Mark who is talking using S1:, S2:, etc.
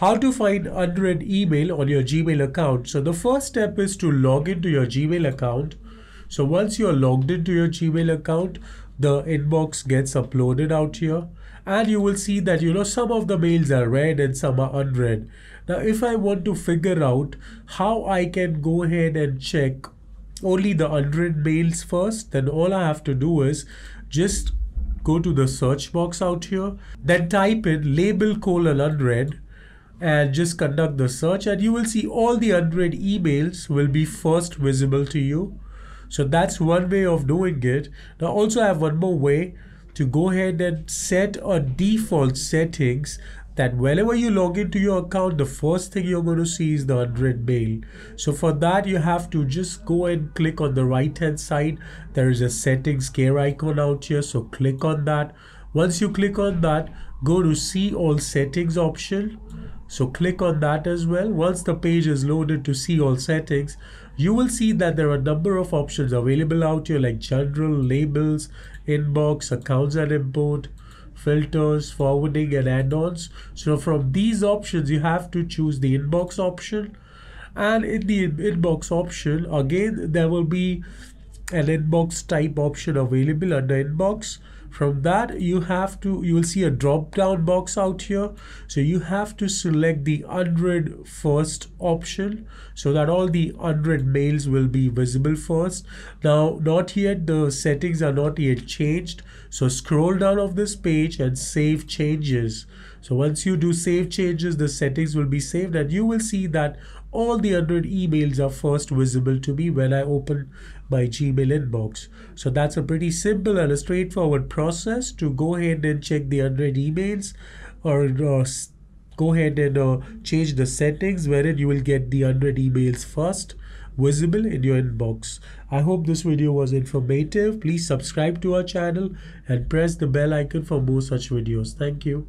S1: How to find unread email on your Gmail account. So the first step is to log into your Gmail account. So once you're logged into your Gmail account, the inbox gets uploaded out here and you will see that you know some of the mails are read and some are unread. Now if I want to figure out how I can go ahead and check only the unread mails first, then all I have to do is just go to the search box out here, then type in label colon unread and just conduct the search and you will see all the unread emails will be first visible to you. So that's one way of doing it. Now also I have one more way to go ahead and set a default settings that whenever you log into your account, the first thing you're going to see is the unread mail. So for that, you have to just go and click on the right hand side. There is a settings gear icon out here. So click on that. Once you click on that, go to see all settings option. So click on that as well. Once the page is loaded to see all settings, you will see that there are a number of options available out here like general, labels, inbox, accounts and import, filters, forwarding and add-ons. So from these options, you have to choose the inbox option. And in the inbox option, again, there will be an inbox type option available under inbox from that you have to you will see a drop down box out here. So you have to select the unread first option so that all the unread mails will be visible first. Now not yet the settings are not yet changed. So scroll down of this page and save changes so once you do save changes the settings will be saved and you will see that all the unread emails are first visible to me when I open my Gmail inbox. So that's a pretty simple and a straightforward process to go ahead and check the unread emails or go ahead and uh, change the settings wherein you will get the unread emails first visible in your inbox. I hope this video was informative. Please subscribe to our channel and press the bell icon for more such videos. Thank you.